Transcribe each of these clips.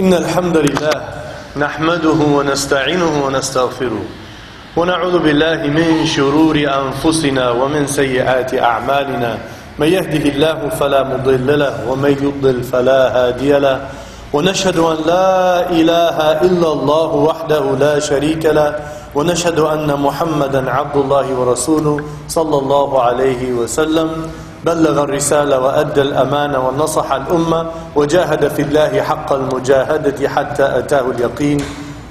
إن الحمد لله نحمده ونستعينه ونستغفره ونعوذ بالله من شرور أنفسنا ومن سيئات أعمالنا. من يهده الله فلا مضل له ومن يضلل فلا هادي له. ونشهد أن لا إله إلا الله وحده لا شريك له. ونشهد أن محمدا عبد الله ورسوله صلى الله عليه وسلم. بلغ الرسالة وأدى الأمانة ونصح الأمة وجاهد في الله حق المجاهدة حتى أتاه اليقين.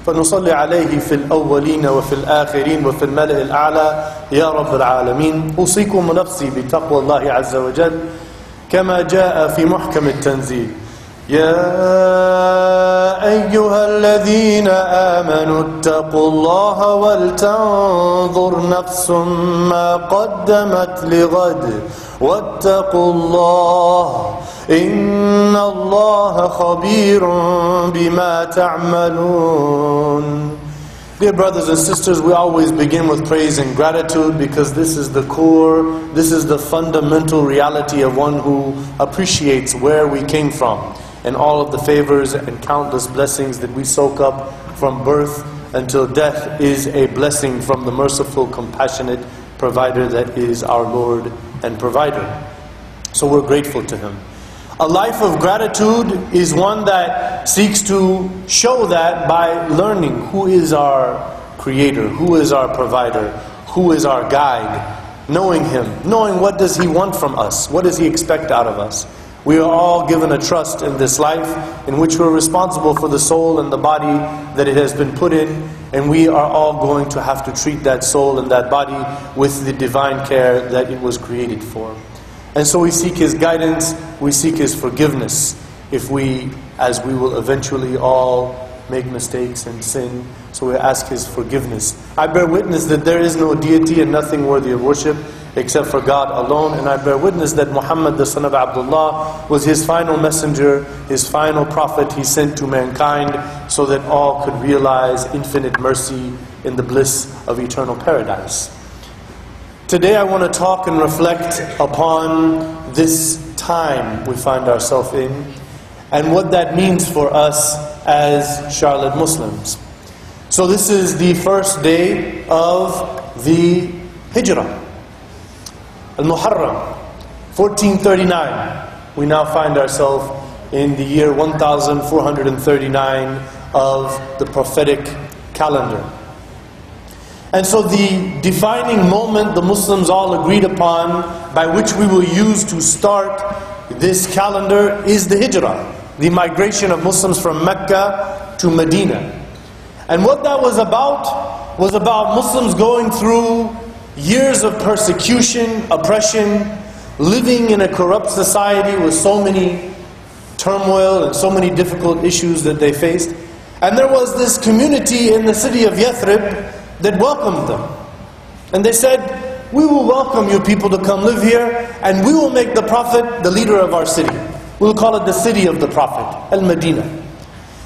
فنصلي عليه في الأولين وفي الآخرين وفي الملأ الأعلى. يا رب العالمين أوصيكم نفسي بتقوى الله عز وجل كما جاء في محكم التنزيل. يا أيها الذين آمنوا اتقوا الله ولتنظر نفس ما قدمت لغد واتقوا الله إن الله خبير بما تعملون Dear brothers and sisters, we always begin with praise and gratitude because this is the core, this is the fundamental reality of one who appreciates where we came from and all of the favors and countless blessings that we soak up from birth until death is a blessing from the merciful, compassionate provider that is our Lord and provider. So we're grateful to Him. A life of gratitude is one that seeks to show that by learning who is our creator, who is our provider, who is our guide, knowing him, knowing what does he want from us, what does he expect out of us. We are all given a trust in this life in which we're responsible for the soul and the body that it has been put in, and we are all going to have to treat that soul and that body with the divine care that it was created for. And so we seek His guidance, we seek His forgiveness if we, as we will eventually all make mistakes and sin. So we ask His forgiveness. I bear witness that there is no deity and nothing worthy of worship except for God alone. And I bear witness that Muhammad, the son of Abdullah, was His final messenger, His final prophet He sent to mankind so that all could realize infinite mercy in the bliss of eternal paradise. Today I want to talk and reflect upon this time we find ourselves in and what that means for us as Charlotte Muslims. So this is the first day of the Hijrah, Al-Muharram, 1439. We now find ourselves in the year 1439 of the prophetic calendar. And so the defining moment the Muslims all agreed upon by which we will use to start this calendar is the hijrah, the migration of Muslims from Mecca to Medina. And what that was about was about Muslims going through years of persecution, oppression, living in a corrupt society with so many turmoil and so many difficult issues that they faced. And there was this community in the city of Yathrib that welcomed them. And they said, We will welcome you people to come live here, and we will make the Prophet the leader of our city. We'll call it the city of the Prophet, Al Medina.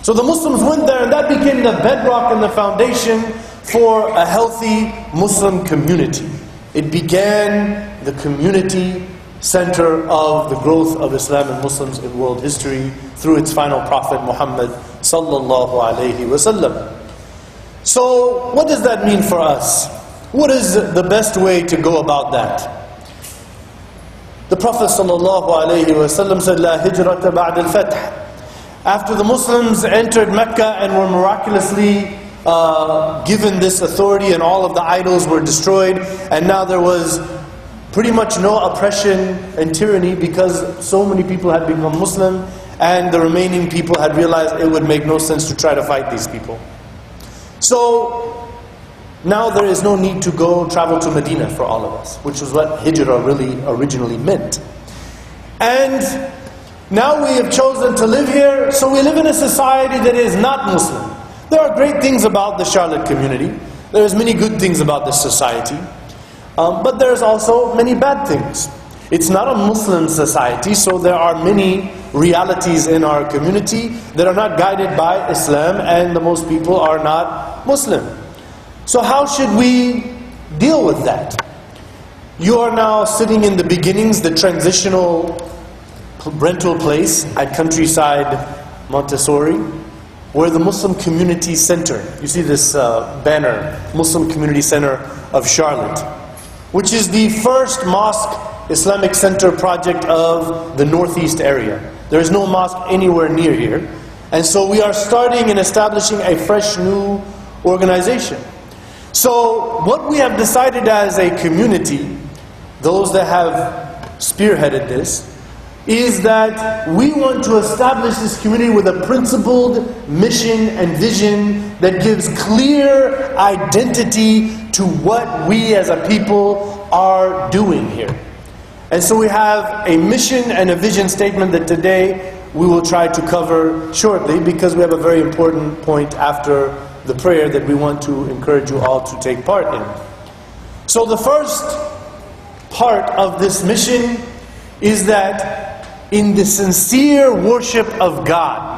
So the Muslims went there, and that became the bedrock and the foundation for a healthy Muslim community. It began the community center of the growth of Islam and Muslims in world history through its final prophet Muhammad sallallahu alaihi wasallam. So, what does that mean for us? What is the best way to go about that? The Prophet ﷺ said, La hijrata ba'd al-fath. After the Muslims entered Mecca and were miraculously uh, given this authority and all of the idols were destroyed, and now there was pretty much no oppression and tyranny because so many people had become Muslim and the remaining people had realized it would make no sense to try to fight these people. So now there is no need to go travel to Medina for all of us, which was what Hijrah really originally meant. And now we have chosen to live here, so we live in a society that is not Muslim. There are great things about the Charlotte community. There's many good things about this society. Um, but there's also many bad things. It's not a Muslim society, so there are many realities in our community that are not guided by Islam, and the most people are not Muslim. So, how should we deal with that? You are now sitting in the beginnings, the transitional rental place at Countryside Montessori. We're the Muslim Community Center. You see this uh, banner, Muslim Community Center of Charlotte, which is the first mosque Islamic Center project of the Northeast area. There is no mosque anywhere near here. And so we are starting and establishing a fresh new organization. So, what we have decided as a community, those that have spearheaded this, is that we want to establish this community with a principled mission and vision that gives clear identity to what we as a people are doing here. And so we have a mission and a vision statement that today we will try to cover shortly because we have a very important point after the prayer that we want to encourage you all to take part in. So the first part of this mission is that in the sincere worship of God.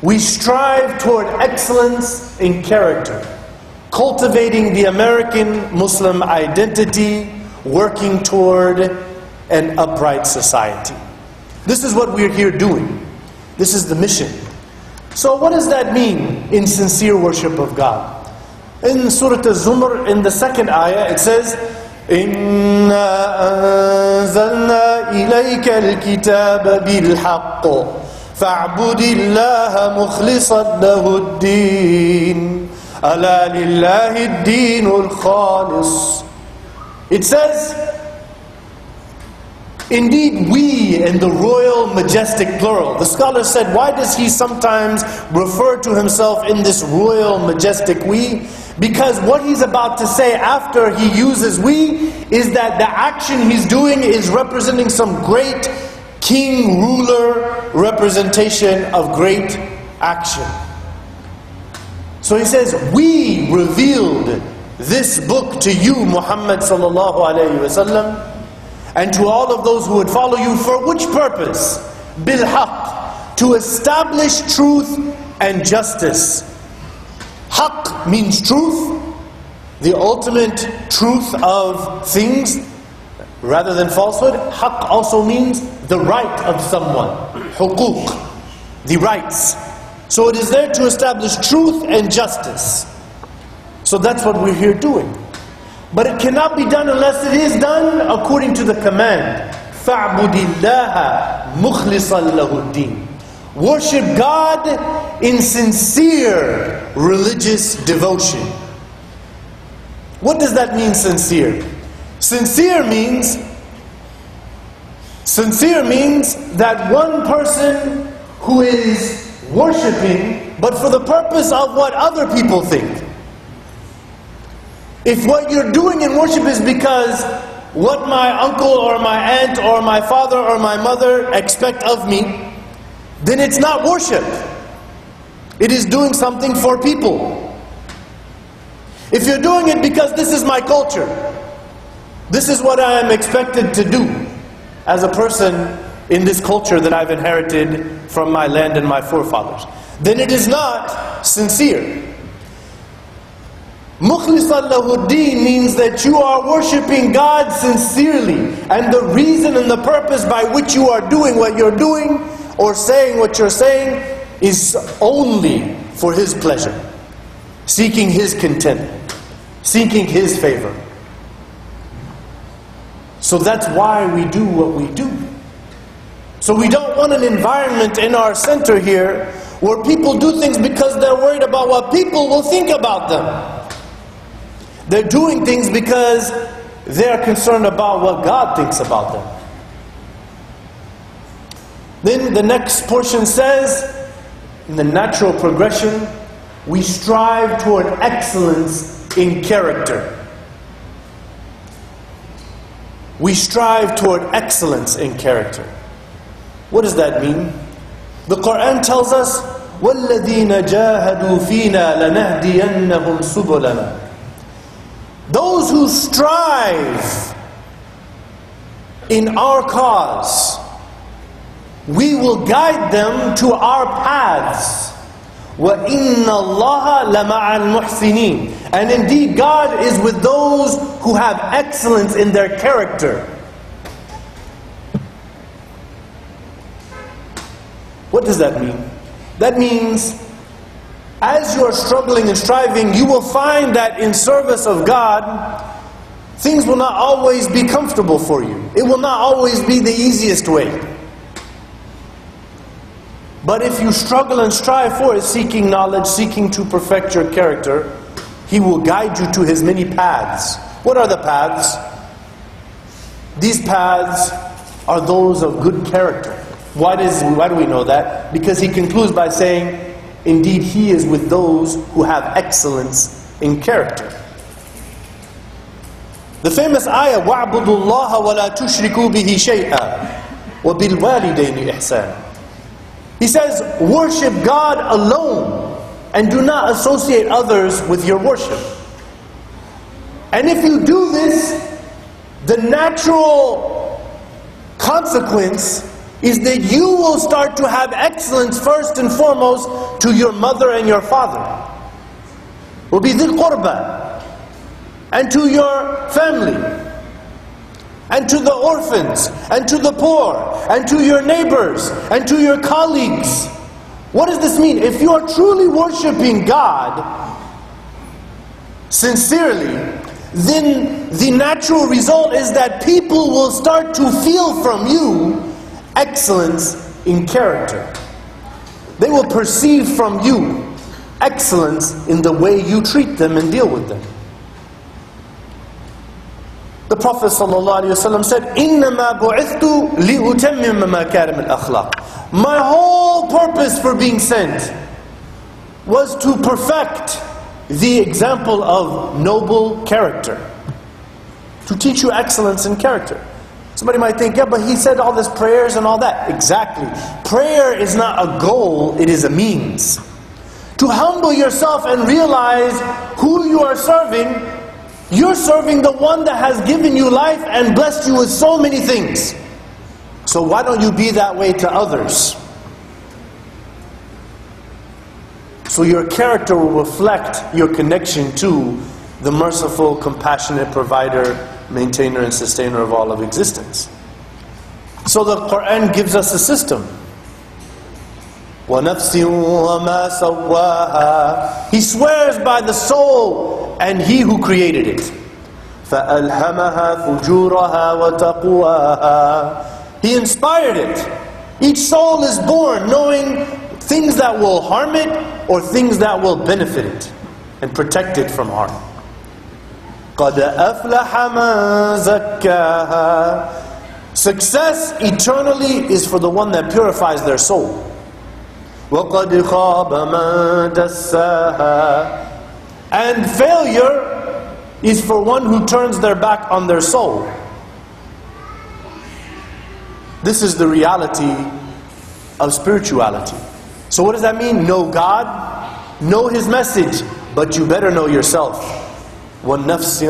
We strive toward excellence in character, cultivating the American Muslim identity, working toward an upright society. This is what we're here doing. This is the mission. So, what does that mean in sincere worship of God? In Surah Al-Zumar, in the second ayah, it says, إنا أنزلنا إليك الكتاب بالحق فاعبد الله مخلصا له الدين ألا لله الدين الخالص It says, Indeed, we in the royal, majestic plural. The scholar said, why does he sometimes refer to himself in this royal, majestic we? Because what he's about to say after he uses we is that the action he's doing is representing some great king, ruler representation of great action. So he says, We revealed this book to you, Muhammad sallallahu alayhi wasallam, and to all of those who would follow you for which purpose? Bilhaq, to establish truth and justice. Haqq means truth, the ultimate truth of things rather than falsehood. Haqq also means the right of someone. Huquq, the rights. So it is there to establish truth and justice. So that's what we're here doing. But it cannot be done unless it is done according to the command. فَاعْبُدِ اللَّهَ مُخْلِصًا لَهُ الدِّينَ Worship God in sincere religious devotion. What does that mean, sincere? Sincere means sincere means that one person who is worshiping, but for the purpose of what other people think. If what you're doing in worship is because what my uncle or my aunt or my father or my mother expect of me, then it's not worship. It is doing something for people. If you're doing it because this is my culture, this is what I am expected to do as a person in this culture that I've inherited from my land and my forefathers, then it is not sincere. Mukhlisan lahuddin means that you are worshipping God sincerely, and the reason and the purpose by which you are doing what you're doing or saying what you're saying is only for His pleasure, seeking His content, seeking His favor. So that's why we do what we do. So we don't want an environment in our center here where people do things because they're worried about what people will think about them. They're doing things because they're concerned about what God thinks about them. Then the next portion says, in the natural progression, we strive toward excellence in character. We strive toward excellence in character. What does that mean? The Quran tells us, وَالَّذِينَ جَاهَدُوا فِينَا لَنَهْدِيَنَّهُمْ سُبُلَنَا Those who strive in our cause, we will guide them to our paths. وَإِنَّ اللَّهَ لَمَعَ الْمُحْسِنِينَ And indeed, God is with those who have excellence in their character. What does that mean? That means as you are struggling and striving, you will find that in service of God, things will not always be comfortable for you. It will not always be the easiest way. But if you struggle and strive for it, seeking knowledge, seeking to perfect your character, He will guide you to His many paths. What are the paths? These paths are those of good character. Why, does, why do we know that? Because He concludes by saying, Indeed, He is with those who have excellence in character. The famous ayah, وَاعْبُدُوا اللَّهَ وَلَا تُشْرِكُوا بِهِ شَيْئًا وَبِالْوَالِدَيْنِ إِحْسَانًا he says, worship God alone and do not associate others with your worship. And if you do this, the natural consequence is that you will start to have excellence first and foremost to your mother and your father. Will be the qurba and to your family and to the orphans, and to the poor, and to your neighbors, and to your colleagues. What does this mean? If you are truly worshiping God sincerely, then the natural result is that people will start to feel from you excellence in character. They will perceive from you excellence in the way you treat them and deal with them. The Prophet ﷺ said, إِنَّمَا بُعِثْتُ لِأُتَمِّمَ مَكَارِمِ الْأَخْلَاقِ My whole purpose for being sent was to perfect the example of noble character. To teach you excellence in character. Somebody might think, yeah, but he said all this prayers and all that. Exactly. Prayer is not a goal, it is a means. To humble yourself and realize who you are serving you're serving the one that has given you life and blessed you with so many things. So why don't you be that way to others? So your character will reflect your connection to the merciful, compassionate provider, maintainer, and sustainer of all of existence. So the Quran gives us a system. He swears by the soul and He who created it. He inspired it. Each soul is born knowing things that will harm it or things that will benefit it and protect it from harm. قَدْ أَفْلَحَ مَنْ زَكَّاهَا Success eternally is for the one that purifies their soul. وَقَدْ خَابَ مَنْ دَسَّاهَا and failure is for one who turns their back on their soul. This is the reality of spirituality. So, what does that mean? Know God, know His message, but you better know yourself. وَالنَّفْسِ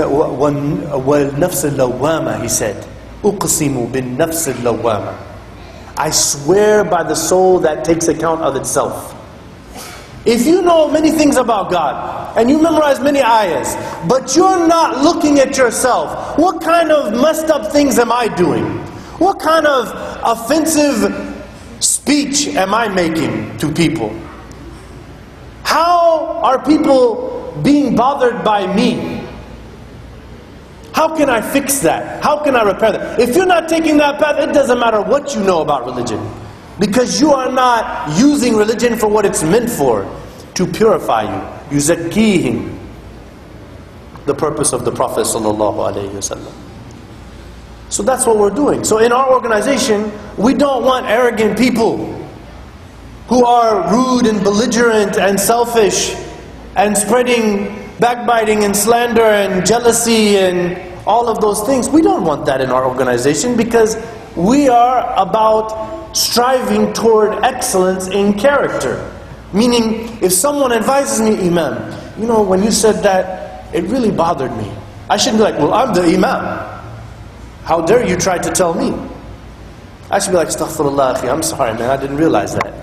اللَّوَّامَةِ He said. أُقْسِمُ بِالنَّفْسِ اللَّوَّامَةِ I swear by the soul that takes account of itself. If you know many things about God and you memorize many ayahs, but you're not looking at yourself, what kind of messed up things am I doing? What kind of offensive speech am I making to people? How are people being bothered by me? How can I fix that? How can I repair that? If you're not taking that path, it doesn't matter what you know about religion. Because you are not using religion for what it's meant for, to purify you. Yuzakkihim. The purpose of the Prophet. So that's what we're doing. So in our organization, we don't want arrogant people who are rude and belligerent and selfish and spreading backbiting and slander and jealousy and all of those things. We don't want that in our organization because we are about striving toward excellence in character. Meaning, if someone advises me, Imam, you know, when you said that, it really bothered me. I shouldn't be like, well, I'm the Imam. How dare you try to tell me? I should be like, Astaghfirullah, I'm sorry, man, I didn't realize that.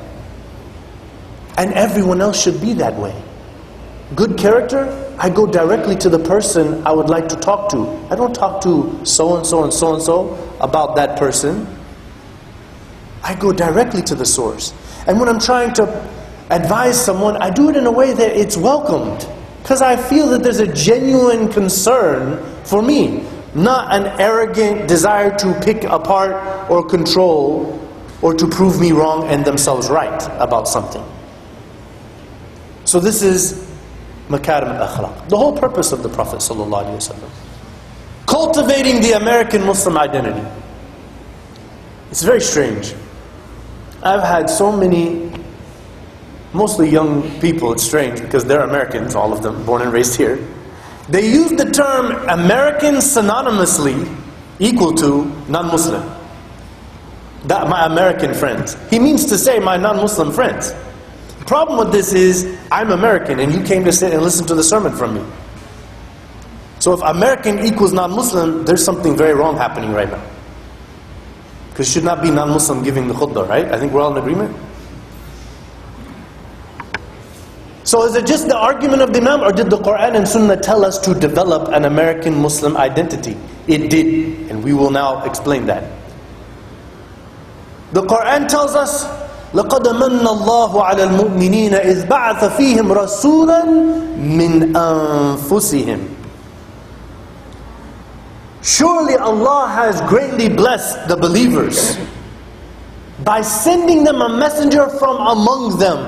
And everyone else should be that way. Good character, I go directly to the person I would like to talk to. I don't talk to so and so and so and so about that person. I go directly to the source. And when I'm trying to advise someone, I do it in a way that it's welcomed. Because I feel that there's a genuine concern for me, not an arrogant desire to pick apart or control or to prove me wrong and themselves right about something. So this is makarim al-akhlaq. The whole purpose of the Prophet. Cultivating the American Muslim identity. It's very strange. I've had so many, mostly young people, it's strange because they're Americans, all of them, born and raised here. They use the term American synonymously equal to non-Muslim. That my American friends. He means to say my non-Muslim friends. The problem with this is I'm American and you came to sit and listen to the sermon from me. So if American equals non-Muslim, there's something very wrong happening right now. Because it should not be non-Muslim giving the khutbah, right? I think we're all in agreement. So is it just the argument of the Imam or did the Quran and Sunnah tell us to develop an American Muslim identity? It did, and we will now explain that. The Quran tells us لقد من الله على المؤمنين إذ بعث فيهم رسولا من أنفسهم Surely Allah has greatly blessed the believers by sending them a messenger from among them.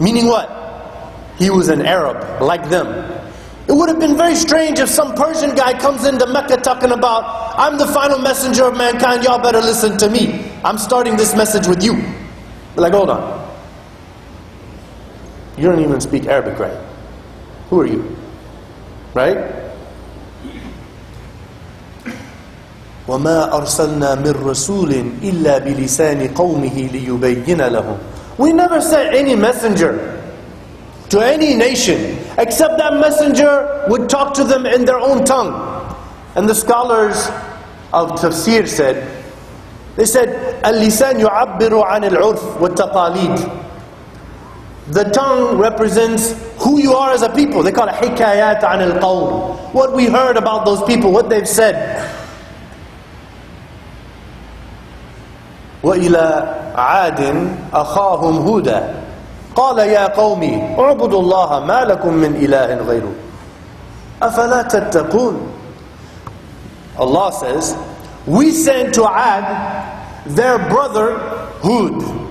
Meaning what? He was an Arab, like them. It would have been very strange if some Persian guy comes into Mecca talking about, I'm the final messenger of mankind, y'all better listen to me. I'm starting this message with you. Like, hold on. You don't even speak Arabic right. Who are you? Right? وما أرسلنا من رسول إلا بلسان قومه ليبين لهم We never sent any messenger to any nation except that messenger would talk to them in their own tongue. And the scholars of tafsir said, they said, Al-lisan yu'abbiru an al-urf wa taqalid. The tongue represents who you are as a people. They call it hikayat an al-qawl. What we heard about those people, what they've said. وإلى عاد أخاهم هودا قال يا قومي اعبدوا الله ما لكم من إله غيره أفلا تتقون Allah says we sent to Ad their brother Hud.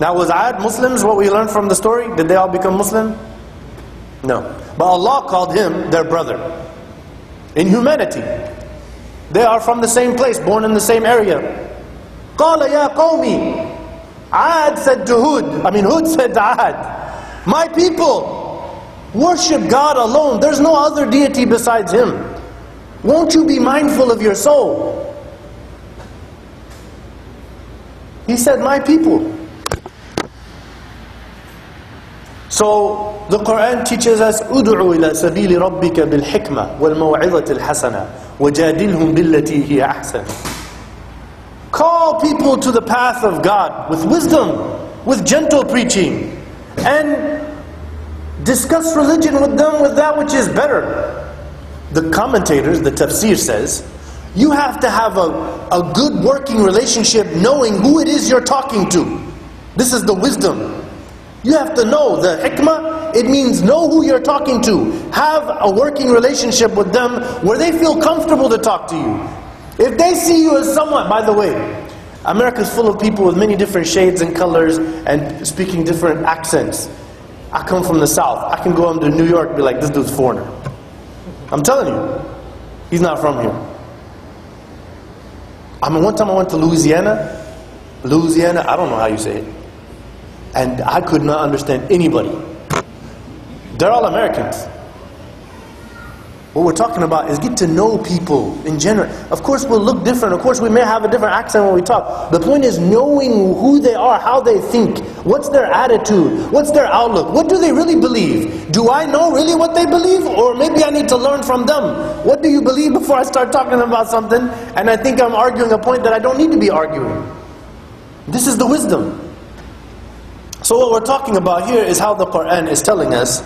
Now, was Ad Muslims what we learned from the story? Did they all become Muslim? No. But Allah called him their brother. In humanity. They are from the same place, born in the same area. قال يا قومي Ad said to Hud, I mean Hud said to Ad, My people, worship God alone. There's no other deity besides Him. Won't you be mindful of your soul? He said, My people. So the Quran teaches us ادعوا إلى سبيل ربك بالحكمة والموعظة الحسنة وجادلهم بالتي هي أحسن Call people to the path of God with wisdom, with gentle preaching, and discuss religion with them with that which is better. The commentators, the tafsir says, you have to have a, a good working relationship knowing who it is you're talking to. This is the wisdom. You have to know the hikmah, it means know who you're talking to. Have a working relationship with them where they feel comfortable to talk to you. If they see you as someone, by the way, America is full of people with many different shades and colors and speaking different accents. I come from the South. I can go into New York and be like, this dude's foreigner. I'm telling you, he's not from here. I mean, one time I went to Louisiana. Louisiana, I don't know how you say it. And I could not understand anybody. They're all Americans. What we're talking about is get to know people in general. Of course, we'll look different. Of course, we may have a different accent when we talk. The point is knowing who they are, how they think, what's their attitude, what's their outlook, what do they really believe? Do I know really what they believe? Or maybe I need to learn from them. What do you believe before I start talking about something and I think I'm arguing a point that I don't need to be arguing? This is the wisdom. So, what we're talking about here is how the Quran is telling us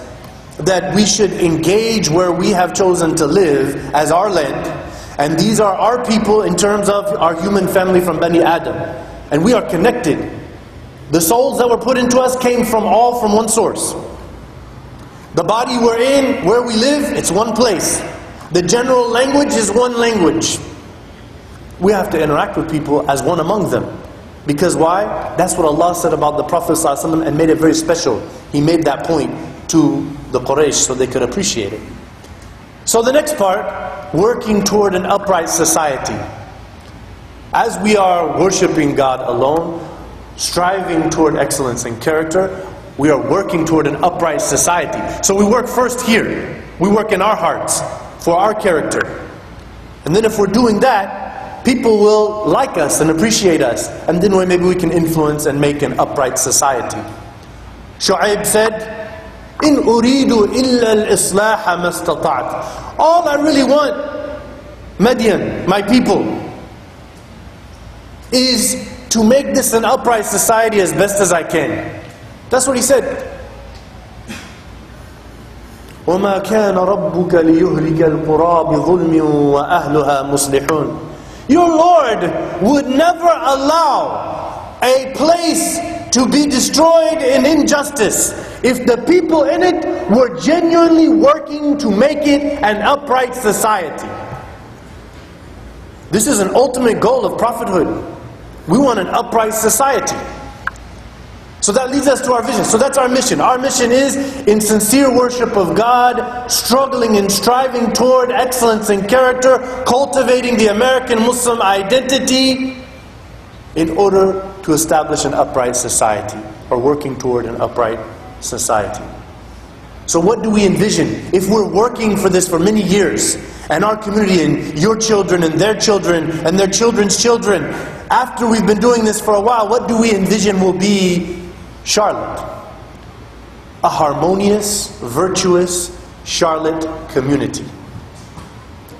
that we should engage where we have chosen to live as our land. And these are our people in terms of our human family from Bani Adam. And we are connected. The souls that were put into us came from all from one source. The body we're in, where we live, it's one place. The general language is one language. We have to interact with people as one among them. Because why? That's what Allah said about the Prophet ﷺ and made it very special. He made that point to the Quraysh so they could appreciate it. So the next part, working toward an upright society. As we are worshiping God alone, striving toward excellence in character, we are working toward an upright society. So we work first here. We work in our hearts for our character. And then if we're doing that, people will like us and appreciate us. And then maybe we can influence and make an upright society. Shu'aib said, in uridu illa al-islaha mastata'at. All I really want, Madian, my people, is to make this an upright society as best as I can. That's what he said. وما كان ربك ليهلك القرى بظلم وأهلها مصلحون Your Lord would never allow a place to be destroyed in injustice if the people in it were genuinely working to make it an upright society. This is an ultimate goal of prophethood. We want an upright society. So that leads us to our vision. So that's our mission. Our mission is in sincere worship of God, struggling and striving toward excellence in character, cultivating the American Muslim identity in order to establish an upright society or working toward an upright society. So, what do we envision if we're working for this for many years and our community and your children and their children and their children's children, after we've been doing this for a while, what do we envision will be Charlotte? A harmonious, virtuous Charlotte community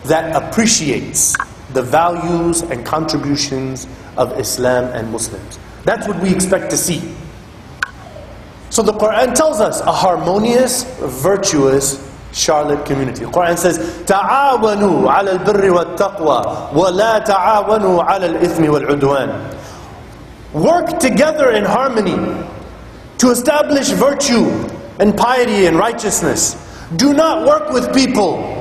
that appreciates the values and contributions of Islam and Muslims. That's what we expect to see. So the Quran tells us a harmonious, virtuous Charlotte community. The Quran says, تعاونوا على البر والتقوى ولا تعاونوا على الإثم والعدوان. Work together in harmony to establish virtue and piety and righteousness. Do not work with people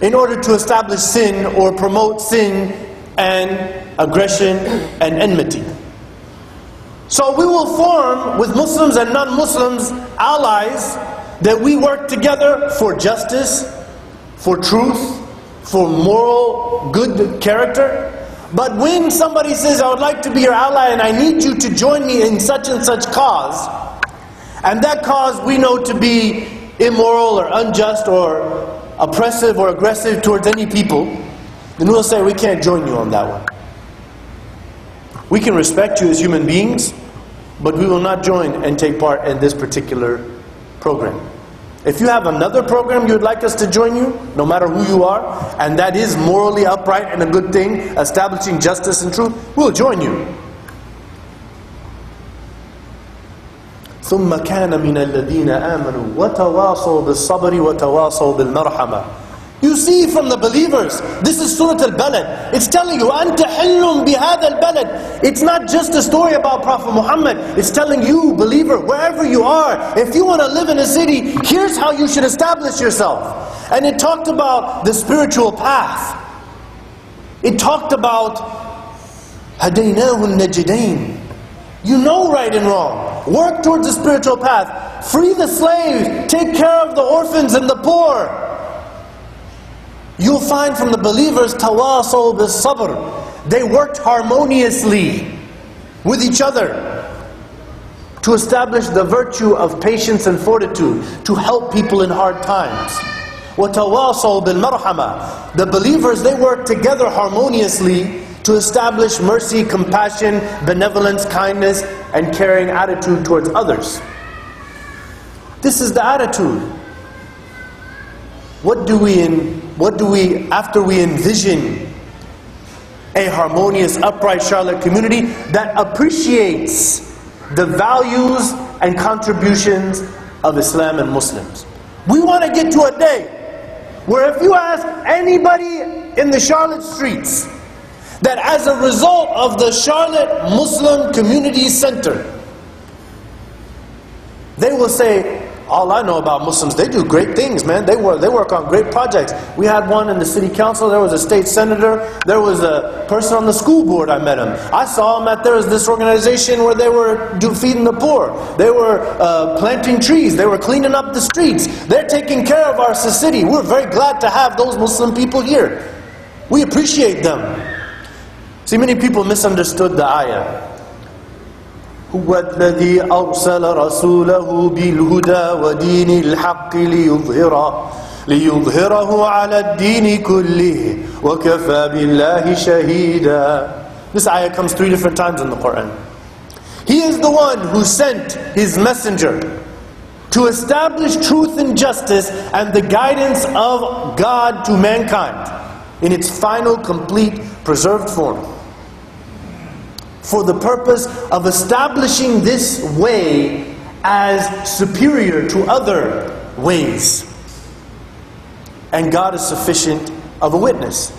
in order to establish sin or promote sin and aggression and enmity. So we will form with Muslims and non Muslims allies that we work together for justice, for truth, for moral good character. But when somebody says, I would like to be your ally and I need you to join me in such and such cause, and that cause we know to be immoral or unjust or oppressive or aggressive towards any people, then we'll say we can't join you on that one. We can respect you as human beings, but we will not join and take part in this particular program. If you have another program you'd like us to join you, no matter who you are, and that is morally upright and a good thing, establishing justice and truth, we'll join you. ثم كان من الذين آمنوا وتواصوا بالصبر وتواصوا بالمرحمة you see from the believers, this is Surah Al-Balad. It's telling you, أَنْتَ حِلٌّ بِهَذَا الْبَلَدِ It's not just a story about Prophet Muhammad. It's telling you, believer, wherever you are, if you want to live in a city, here's how you should establish yourself. And it talked about the spiritual path. It talked about هَدَيْنَاهُ النَّجِدَيْنِ You know right and wrong. Work towards the spiritual path. Free the slaves. Take care of the orphans and the poor. You'll find from the believers tawasaw bis sabr. They worked harmoniously with each other to establish the virtue of patience and fortitude, to help people in hard times. وَتَوَاصَوْا بِالْمَرْحَمَةِ The believers, they work together harmoniously to establish mercy, compassion, benevolence, kindness, and caring attitude towards others. This is the attitude. what do we in what do we, after we envision a harmonious, upright Charlotte community that appreciates the values and contributions of Islam and Muslims? We want to get to a day where if you ask anybody in the Charlotte streets, that as a result of the Charlotte Muslim Community Center, They will say, all I know about Muslims, they do great things, man. They work, they work on great projects. We had one in the city council, there was a state senator, there was a person on the school board, I met him. I saw him at, there was this organization where they were do, feeding the poor. They were uh, planting trees, they were cleaning up the streets. They're taking care of our city. We're very glad to have those Muslim people here. We appreciate them. See, many people misunderstood the ayah. هو الذي أرسل رسوله بالهدى ودين الحق ليظهره ليظهره على الدين كله وكفى بالله شهيدا This ayah comes three different times in the Quran. He is the one who sent his messenger to establish truth and justice and the guidance of God to mankind in its final, complete, preserved form for the purpose of establishing this way as superior to other ways. And God is sufficient of a witness.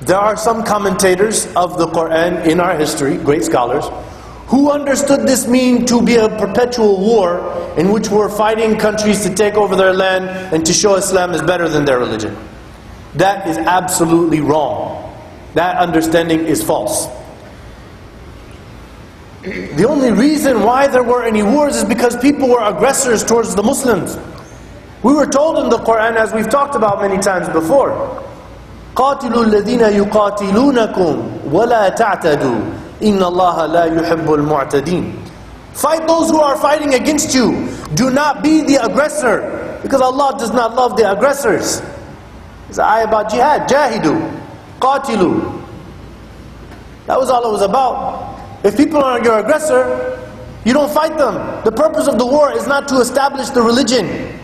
There are some commentators of the Quran in our history, great scholars, who understood this mean to be a perpetual war in which we're fighting countries to take over their land and to show Islam is better than their religion. That is absolutely wrong. That understanding is false. The only reason why there were any wars is because people were aggressors towards the Muslims. We were told in the Quran, as we've talked about many times before, قاتلوا الذين يقاتلونكم ولا تعتدوا إن الله لا يحب المعتدين Fight those who are fighting against you. Do not be the aggressor. Because Allah does not love the aggressors. It's an ayah about jihad. Jahidu. Qatilu. That was all it was about. If people are your aggressor, you don't fight them. The purpose of the war is not to establish the religion.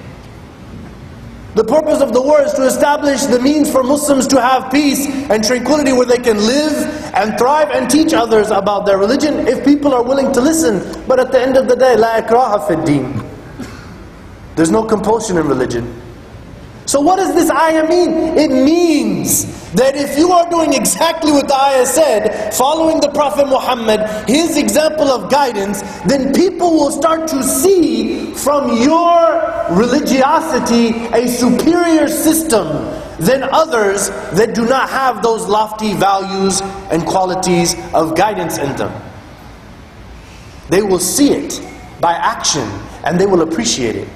The purpose of the war is to establish the means for Muslims to have peace and tranquility where they can live and thrive and teach others about their religion if people are willing to listen. But at the end of the day, la ikraha deen. There's no compulsion in religion. So what does this ayah mean? It means that if you are doing exactly what the ayah said, following the Prophet Muhammad, his example of guidance, then people will start to see from your religiosity a superior system than others that do not have those lofty values and qualities of guidance in them. They will see it by action and they will appreciate it.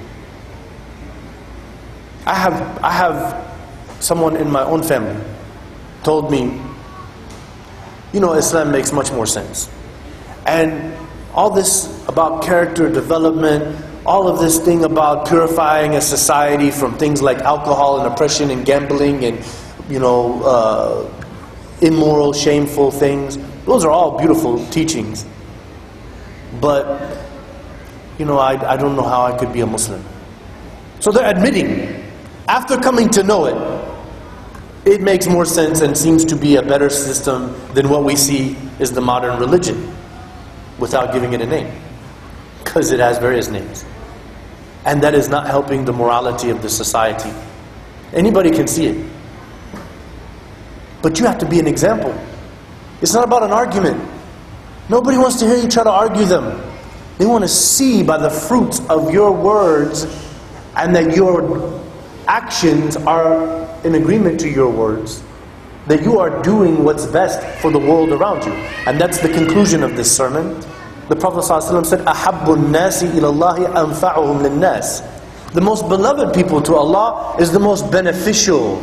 I have, I have someone in my own family told me, you know, Islam makes much more sense. And all this about character development, all of this thing about purifying a society from things like alcohol and oppression and gambling and, you know, uh, immoral, shameful things, those are all beautiful teachings. But, you know, I, I don't know how I could be a Muslim. So they're admitting after coming to know it, it makes more sense and seems to be a better system than what we see is the modern religion without giving it a name. Because it has various names. And that is not helping the morality of the society. Anybody can see it. But you have to be an example. It's not about an argument. Nobody wants to hear you try to argue them. They want to see by the fruits of your words and that you're actions are in agreement to your words, that you are doing what's best for the world around you. And that's the conclusion of this sermon. The Prophet ﷺ said, أَحَبُّ النَّاسِ إِلَى اللَّهِ أَنفَعُهُمْ لِلنَّاسِ The most beloved people to Allah is the most beneficial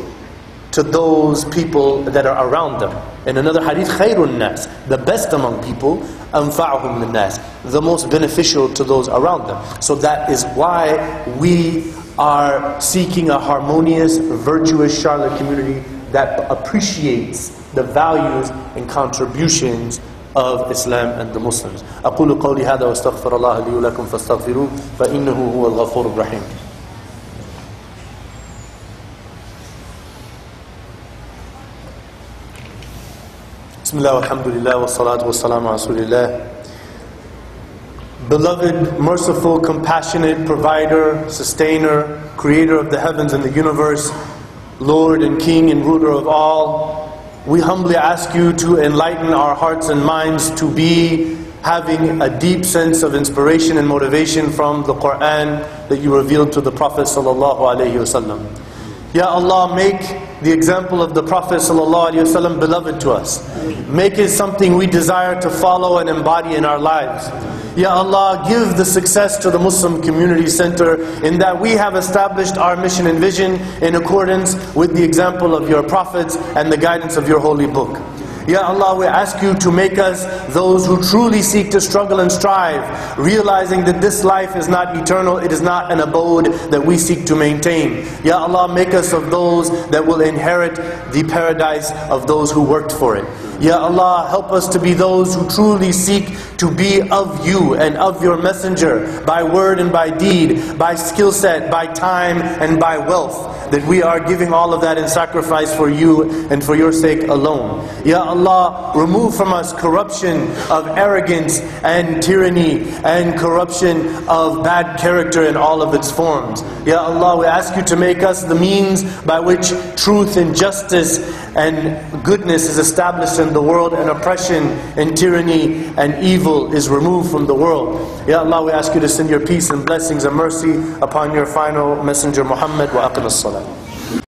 to those people that are around them. In another hadith, خَيْرُ النَّاسِ The best among people, أَنفَعُهُمْ لِلنَّاسِ The most beneficial to those around them. So that is why we are seeking a harmonious, virtuous Charlotte community that appreciates the values and contributions of Islam and the Muslims. أقول قولي هذا واستغفر الله لي ولكم فاستغفروه فإنه هو الغفور الرحيم. بسم الله والحمد لله والصلاة والسلام على رسول الله Beloved, merciful, compassionate, provider, sustainer, creator of the heavens and the universe, Lord and King and ruler of all, we humbly ask you to enlighten our hearts and minds to be having a deep sense of inspiration and motivation from the Quran that you revealed to the Prophet sallallahu alaihi wasallam. Ya Allah, make the example of the Prophet ﷺ beloved to us. Make it something we desire to follow and embody in our lives. Ya Allah, give the success to the Muslim Community Center in that we have established our mission and vision in accordance with the example of your prophets and the guidance of your holy book. Ya Allah, we ask you to make us those who truly seek to struggle and strive, realizing that this life is not eternal, it is not an abode that we seek to maintain. Ya Allah, make us of those that will inherit the paradise of those who worked for it. Ya Allah, help us to be those who truly seek to be of you and of your messenger by word and by deed, by skill set, by time and by wealth. That we are giving all of that in sacrifice for you and for your sake alone. Ya Allah, remove from us corruption of arrogance and tyranny and corruption of bad character in all of its forms. Ya Allah, we ask you to make us the means by which truth and justice and goodness is established in the world and oppression and tyranny and evil is removed from the world. Ya Allah, we ask you to send your peace and blessings and mercy upon your final messenger Muhammad wa aqim as-salah.